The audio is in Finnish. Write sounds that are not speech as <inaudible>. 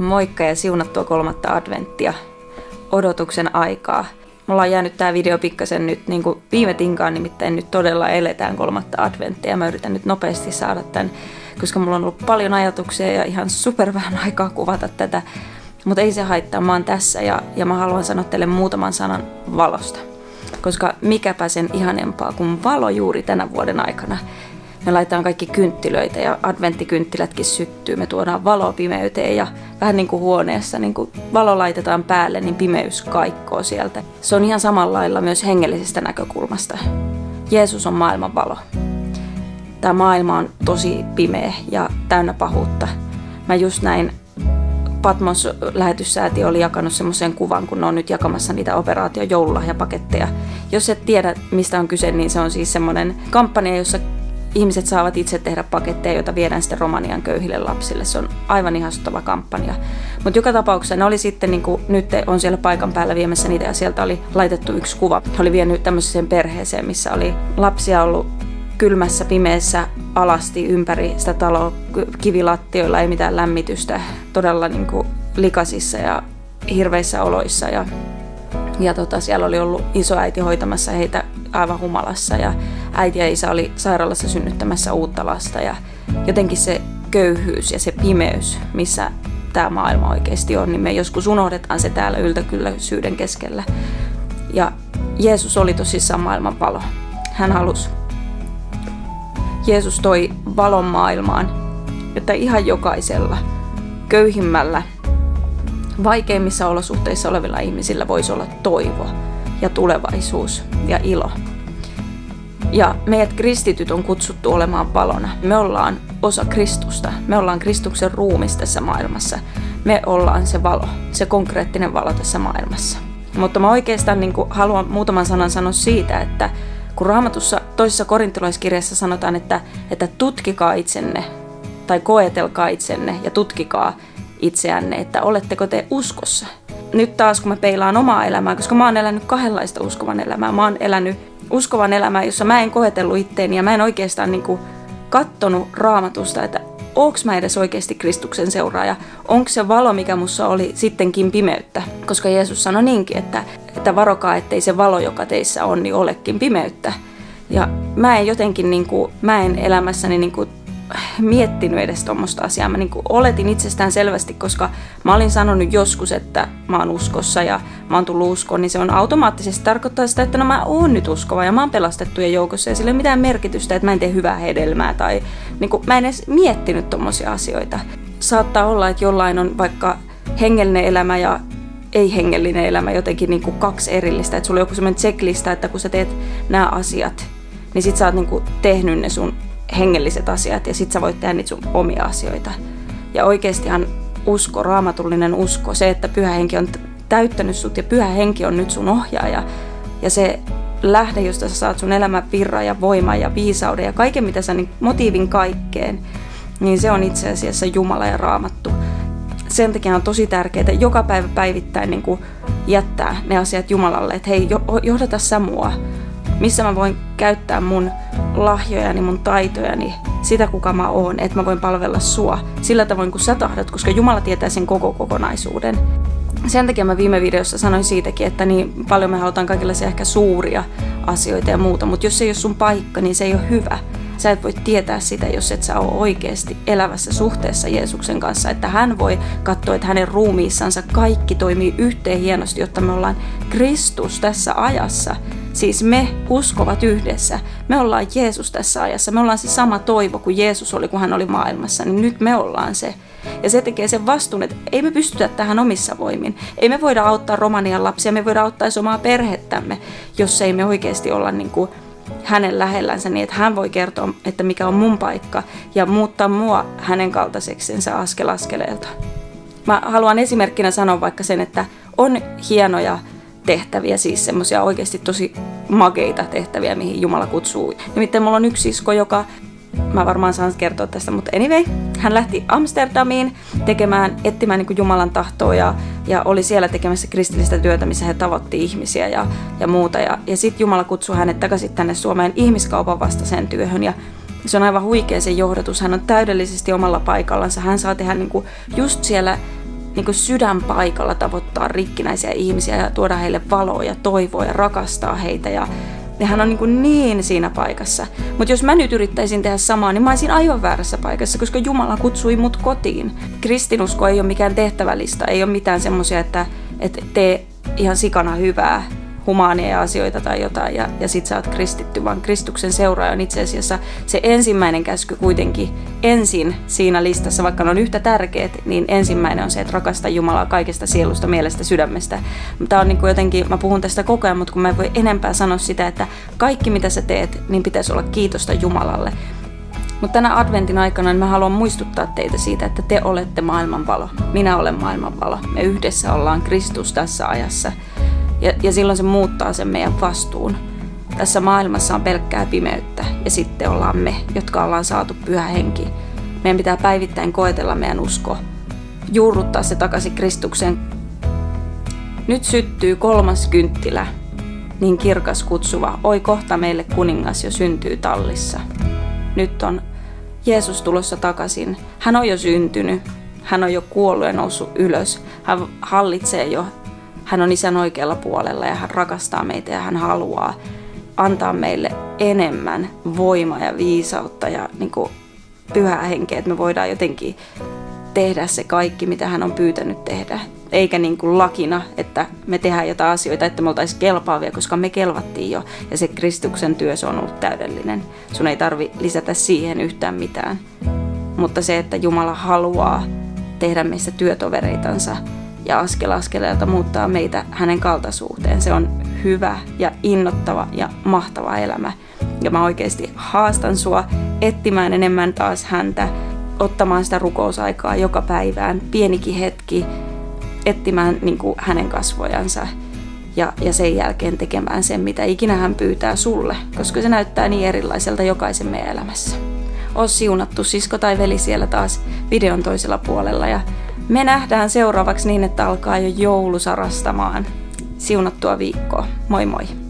Moikka ja siunattua kolmatta adventtia. Odotuksen aikaa. Mulla on jäänyt tää video pikkasen nyt niin kuin viime tinkaan, nimittäin nyt todella eletään kolmatta adventtia. Mä yritän nyt nopeasti saada tän, koska mulla on ollut paljon ajatuksia ja ihan super vähän <laughs> aikaa kuvata tätä. Mutta ei se haittaa, mä oon tässä ja, ja mä haluan sanoa teille muutaman sanan valosta. Koska mikäpä sen ihanempaa kuin valo juuri tänä vuoden aikana. Me laitetaan kaikki kynttilöitä ja adventtikynttilätkin syttyy. Me tuodaan valoa pimeyteen ja vähän niin kuin huoneessa, niin kuin valo laitetaan päälle, niin pimeys kaikkoo sieltä. Se on ihan samalla lailla myös hengellisestä näkökulmasta. Jeesus on maailman valo. Tämä maailma on tosi pimeä ja täynnä pahuutta. Mä just näin Patmos lähetyssäätiö oli jakanut semmoisen kuvan, kun ne on nyt jakamassa niitä operaatio joululahjapaketteja. Jos et tiedä, mistä on kyse, niin se on siis semmoinen kampanja, jossa ihmiset saavat itse tehdä paketteja, joita viedään sitten Romanian köyhille lapsille. Se on aivan ihastuttava kampanja. Mutta joka tapauksessa ne oli sitten, niin kuin, nyt on siellä paikan päällä viemässä niitä ja sieltä oli laitettu yksi kuva. He oli vienyt tämmöiseen perheeseen, missä oli lapsia ollut kylmässä, pimeässä alasti ympäri sitä taloa kivilattioilla, ei mitään lämmitystä, todella niin kuin likasissa ja hirveissä oloissa. Ja, ja tota, siellä oli ollut isoäiti hoitamassa heitä aivan humalassa ja äiti ja isä oli sairaalassa synnyttämässä uutta lasta ja jotenkin se köyhyys ja se pimeys, missä tämä maailma oikeasti on, niin me joskus unohdetaan se täällä yltäkylläisyyden keskellä. Ja Jeesus oli tosissaan maailman valo. Hän halusi. Jeesus toi valon maailmaan, että ihan jokaisella, köyhimmällä, vaikeimmissa olosuhteissa olevilla ihmisillä voisi olla toivo ja tulevaisuus ja ilo. Ja meidät kristityt on kutsuttu olemaan valona. Me ollaan osa Kristusta. Me ollaan Kristuksen ruumis tässä maailmassa. Me ollaan se valo, se konkreettinen valo tässä maailmassa. Mutta mä oikeastaan niin haluan muutaman sanan sanoa siitä, että kun raamatussa toisessa korintilaiskirjassa sanotaan, että, että tutkikaa itsenne tai koetelkaa itsenne ja tutkikaa itseänne, että oletteko te uskossa. Nyt taas kun mä peilaan omaa elämää, koska mä oon elänyt kahdenlaista uskovan elämää. Mä oon elänyt uskovan elämää, jossa mä en koetellut itteeni ja mä en oikeastaan niin kuin kattonut raamatusta, että onks mä edes oikeasti Kristuksen seuraaja, onko se valo, mikä mussa oli sittenkin pimeyttä. Koska Jeesus sanoi niinkin, että, että varokaa, ettei se valo, joka teissä on, niin olekin pimeyttä. Ja mä en jotenkin, niin kuin, mä en elämässäni niin kuin miettinyt edes tuommoista asiaa. Mä niin oletin itsestään selvästi, koska mä olin sanonut joskus, että mä oon uskossa ja mä oon tullut uskoon, niin se on automaattisesti tarkoittaa sitä, että no mä oon nyt uskova ja mä oon pelastettujen joukossa ja sillä ei ole mitään merkitystä, että mä en tee hyvää hedelmää tai niin kuin, mä en edes miettinyt tuommoisia asioita. Saattaa olla, että jollain on vaikka hengellinen elämä ja ei-hengellinen elämä jotenkin niin kuin kaksi erillistä. Että sulla on joku semmoinen checklista, että kun sä teet nämä asiat, niin sit sä oot niin kuin tehnyt ne sun hengelliset asiat ja sit sä voit tehdä niitä sun omia asioita. Ja oikeastihan usko, raamatullinen usko, se, että pyhä henki on täyttänyt sut ja pyhä henki on nyt sun ohjaaja ja se lähde, josta sä saat sun elämän virran ja voiman ja viisauden ja kaiken, mitä sä niin motiivin kaikkeen, niin se on itse asiassa Jumala ja raamattu. Sen takia on tosi tärkeää joka päivä päivittäin niin kuin jättää ne asiat Jumalalle, että hei, johdata sä mua missä mä voin käyttää mun lahjojani, mun taitojani, sitä kuka mä oon, että mä voin palvella sua sillä tavoin kuin sä tahdot, koska Jumala tietää sen koko kokonaisuuden. Sen takia mä viime videossa sanoin siitäkin, että niin paljon me halutaan kaikenlaisia ehkä suuria asioita ja muuta, mutta jos se ei ole sun paikka, niin se ei ole hyvä. Sä et voi tietää sitä, jos et sä ole oikeasti elävässä suhteessa Jeesuksen kanssa, että hän voi katsoa, että hänen ruumiissansa kaikki toimii yhteen hienosti, jotta me ollaan Kristus tässä ajassa Siis me uskovat yhdessä. Me ollaan Jeesus tässä ajassa. Me ollaan se sama toivo kuin Jeesus oli, kun hän oli maailmassa. Niin nyt me ollaan se. Ja se tekee sen vastuun, että ei me pystytä tähän omissa voimin. Ei me voida auttaa Romanian lapsia, me voida auttaa omaa perhettämme, jos ei me oikeasti olla niin kuin hänen lähellänsä niin, että hän voi kertoa, että mikä on mun paikka ja muuttaa mua hänen kaltaiseksensä askel askeleelta. Mä haluan esimerkkinä sanoa vaikka sen, että on hienoja tehtäviä, siis semmoisia oikeasti tosi makeita tehtäviä, mihin Jumala kutsuu. Nimittäin mulla on yksi sisko, joka mä varmaan saan kertoa tästä, mutta anyway, hän lähti Amsterdamiin tekemään, etsimään niin Jumalan tahtoa ja, ja oli siellä tekemässä kristillistä työtä, missä he tavoitti ihmisiä ja, ja muuta. Ja, ja sitten Jumala kutsui hänet takaisin tänne Suomeen ihmiskaupan vastaiseen työhön ja se on aivan huikea se johdatus. Hän on täydellisesti omalla paikallansa. Hän saa tehdä niin kuin just siellä niin kuin sydän paikalla tavoittaa rikkinäisiä ihmisiä ja tuoda heille valoa ja toivoa ja rakastaa heitä ja ja hän on niin, kuin niin siinä paikassa. Mutta jos mä nyt yrittäisin tehdä samaa, niin mä olisin aivan väärässä paikassa, koska Jumala kutsui mut kotiin. Kristinusko ei ole mikään tehtävälista, ei ole mitään semmoisia, että, että tee ihan sikana hyvää humaania asioita tai jotain ja, ja sit sä oot kristitty, vaan Kristuksen seuraaja on itse asiassa se ensimmäinen käsky kuitenkin ensin siinä listassa, vaikka ne on yhtä tärkeät, niin ensimmäinen on se, että rakasta Jumalaa kaikesta sielusta, mielestä, sydämestä. Tämä on niin jotenkin, mä puhun tästä koko ajan, mutta kun mä en voi enempää sanoa sitä, että kaikki mitä sä teet, niin pitäisi olla kiitosta Jumalalle. Mutta tänä adventin aikana niin mä haluan muistuttaa teitä siitä, että te olette maailman valo. Minä olen maailman valo. Me yhdessä ollaan Kristus tässä ajassa. Ja, ja silloin se muuttaa sen meidän vastuun. Tässä maailmassa on pelkkää pimeyttä ja sitten ollaan me, jotka ollaan saatu pyhä henki. Meidän pitää päivittäin koetella meidän usko, juurruttaa se takaisin Kristuksen. Nyt syttyy kolmas kynttilä, niin kirkas kutsuva, oi kohta meille kuningas jo syntyy tallissa. Nyt on Jeesus tulossa takaisin. Hän on jo syntynyt, hän on jo kuollut ja noussut ylös. Hän hallitsee jo hän on isän oikealla puolella ja hän rakastaa meitä ja hän haluaa antaa meille enemmän voimaa ja viisautta ja niin kuin pyhää henkeä, että me voidaan jotenkin tehdä se kaikki, mitä hän on pyytänyt tehdä. Eikä niin kuin lakina, että me tehdään jotain asioita, että me oltaisiin kelpaavia, koska me kelvattiin jo. Ja se Kristuksen työ se on ollut täydellinen. Sun ei tarvi lisätä siihen yhtään mitään. Mutta se, että Jumala haluaa tehdä meistä työtovereitansa, ja askel askeleelta muuttaa meitä hänen kaltaisuuteen. Se on hyvä ja innottava ja mahtava elämä. Ja mä oikeasti haastan sua etsimään enemmän taas häntä, ottamaan sitä rukousaikaa joka päivään, pienikin hetki, etsimään niin kuin hänen kasvojansa ja, ja sen jälkeen tekemään sen, mitä ikinä hän pyytää sulle, koska se näyttää niin erilaiselta jokaisen meidän elämässä. Oo siunattu sisko tai veli siellä taas videon toisella puolella ja me nähdään seuraavaksi niin, että alkaa jo joulu sarastamaan. Siunattua viikkoa. Moi moi!